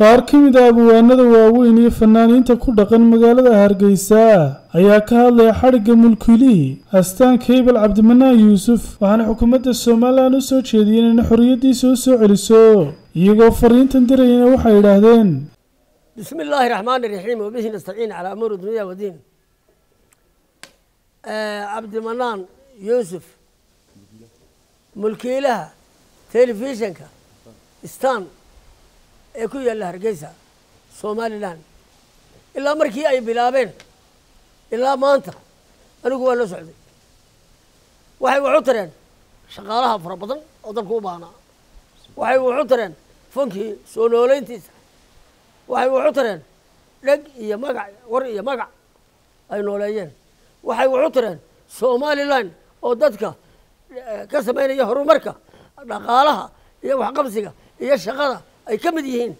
qaar ka mid ah a abwaanada waaweyn iyo fanaaniinta ku dhaqan magaalada hargeysa ayaa ka hadlaya xadhigga mulkilii astaan kaybal cabdimanaan yuusuf waxaana xukuumadda somalilan u soo jeediyeen inay xorriyaddiisa u soo celiso iyagoo fariintan dirayana waxay yidhaahdeen bismi illaahi raxmaani raxiim wabihi nastaciin calaa amuuri dunya wadiin eh, cabdimanaan yuusuf mulkiilaha telefishinka stan ee ku yaalla hargeysa somalilan ilaa markii ay bilaabeen ilaa maanta anigu waa la socday. Waxay wuxu tareen shaqaalaha fara badan oo dalku u baahnaa waxay wuxu tareen fankii soo nooleyntiisa waxay wuxu tareen dheg iyo magac war iyo magac ay nooleeyeen. Waxay wuxu tareen somalilan oo dadka ka samaynaya horumarka dhaqaalaha iyo waxqabsiga iyo shaqada ay ka mid yihiin.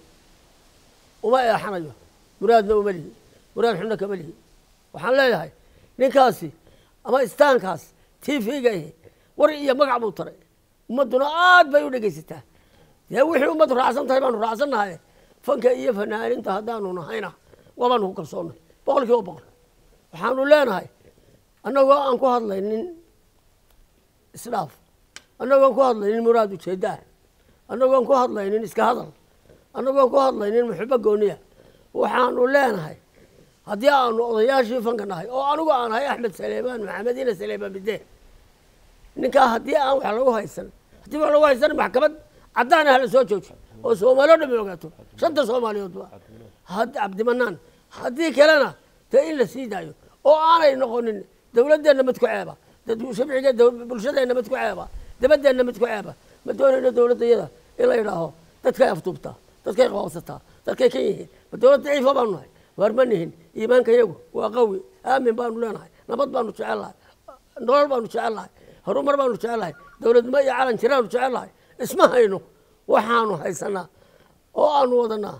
Uma eexanayo muraadna uma lihi muraad xubna kama lihi. Waxaan leeyahay ninkaasi ama istaankaas tv-ga ihi war iyo magac buu taray. Ummadduna aad bay u dhegaysataa. Dee wixii ummaddu raacsan tahay baanu raacsannahay fanka iyo fanaaninta haddaanu nahayna waabaanu ku kalsoonnay. Boqol boqol. Waxaanu leenahay annagoo aan ku hadlaynin isdhaaf. Annagoon ku hadlaynin muraad ujeeddaah annagoon ku hadlaynin iska hadal. Annagoon ku hadlaynin muxubo gooniya. Waxaanu leenahay haddii aanu odayaashii fanka nahay oo anigu aan ahay axmed saleemaan maxamediina saleemaan bide ninkaa haddii aan wax lagu haysan haddii wax lagu haysan maxkamad caddaan ah la soo joojo oo soomaalio dhami ogaato. Shanta soomaaliyoodba cabdimanaan haddii kalena dee in la sii daayo oo aanay noqonin dowladdeenna mid ku ceeba bulshadeenna mid ku ceeba dabadeenna mid ku ceeba ma doonayno dowladdayada in la yidhaaho dadkay aftuubtaa dadkay qababsataa dadkay kan yihiin ma dowlad daciifa baanu nahay waar ma nihin iimaanka yagu waa qawi aamin baanu leenahay nabad baanu jecellahay nolol baanu jecellahay horumar baanu jecellahay dowladnimo iyo calan jiraanu jecellahay isma hayno waxaanu haysanaa oo aanu wadanaa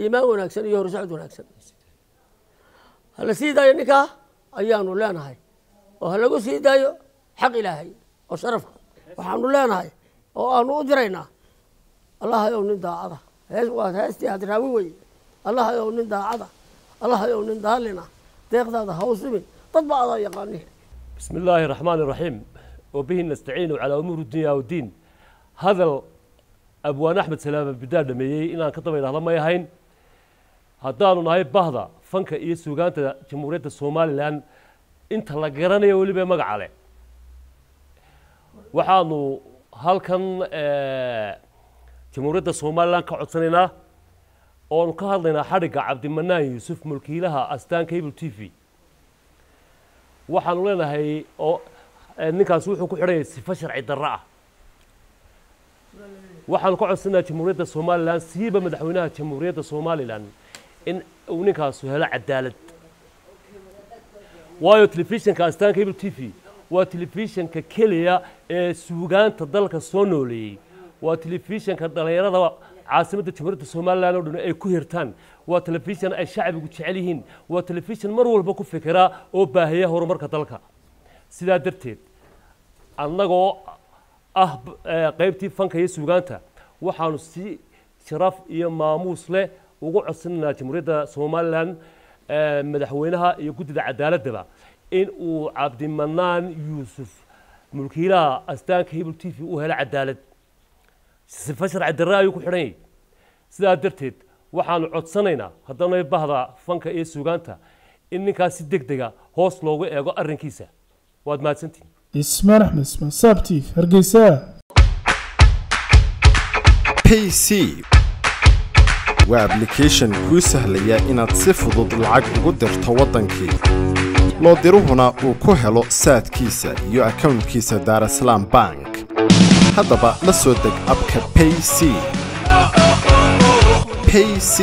iimaan wanaagsan iyo horsocod wanaagsan. Hala sii daayo ninkaa ayaanu leenahay oo aanu u diraynaa allahayow nin daacada. Waad heestii had raawi weye allahayow nin daacada. Allahayow nin daalina. Deeqdaada ha u simin dad baa adaa yaqaani bismi illaahi raxmaan iraxiim wabihi nastaciinu calaa umuuri dunyaa wdiin hadal abwaan axmed salaama bidaan dhameeyey inaan ka daba idhahda may ahayn. Haddaanu nahay bahda fanka iyo suugaanta jamhuuriyadda somalilan inta la garanaya weliba magaca leh. Waxaanu halkan jamhuuriyadda somalilan ka codsanaynaa oonu ka hadlaynaa xadhigga cabdimanaan yuusuf mulkiilaha astaan cable t v. Waxaanu leenahay oo ninkaas wuxuu ku xidhanyay sifo sharci darro ah. Waxaanu ka codsanaa jamhuuriyadda somalilan siiba madaxweynaha jamhuuriyadda somalilan in uu ninkaasu helo cadaalad. Waayo telefishinka astaan cable t v waa telefishinka keliya ee suugaanta dalka soo nooleeyey waa telefishinka dhallinyarada caasimadda jamhuuriyadda somalilan oo dhan ay ku hirtaan. Waa telefishin ay shacbigu jecel yihiin. Waa telefishin mar walba ku fikiraa oo baahiya horumarka dalka. Sidaa darteed annagoo ah qaybtii fanka iyo suugaanta waxaanu si sharaf iyo maamuus leh ugu codsanaynaa jamhuuriyadda somalilan madaxweynaha iyo guddida cadaaladaba in uu cabdimanaan yuusuf mulkiilaha astaanka hibl t v u helo cadaalad. Sifa sharci darre ayuu ku xidhan yahay sidaa darteed waxaanu codsanaynaa haddana bahda fanka iyo suugaanta in ninkaas si deg dega hoos loogu eego arrinkiisa. Waad mahadsantihin ismaan axmed ismaan saabtiif hargeysa. Payc waa ablication kuu sahlaya inaad si fudud lacag ugu dirto waddankii. Loo diruhuna uu ku helo saadkiisa iyo akownkiisa daarasalaam bank. Haddaba la soo deg abka payc payc